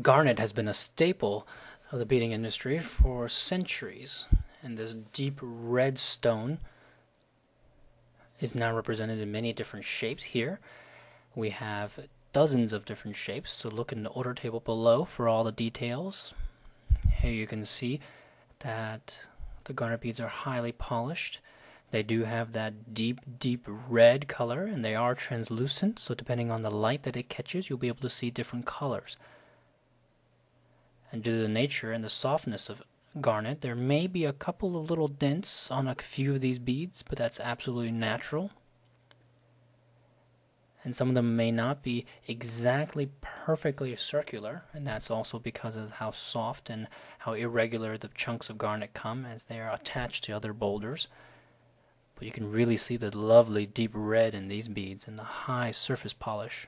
Garnet has been a staple of the beading industry for centuries, and this deep red stone is now represented in many different shapes here. We have dozens of different shapes, so look in the order table below for all the details. Here you can see that the garnet beads are highly polished. They do have that deep, deep red color, and they are translucent, so depending on the light that it catches, you'll be able to see different colors. And due to the nature and the softness of garnet, there may be a couple of little dents on a few of these beads, but that's absolutely natural. And some of them may not be exactly perfectly circular, and that's also because of how soft and how irregular the chunks of garnet come as they are attached to other boulders. But you can really see the lovely deep red in these beads and the high surface polish.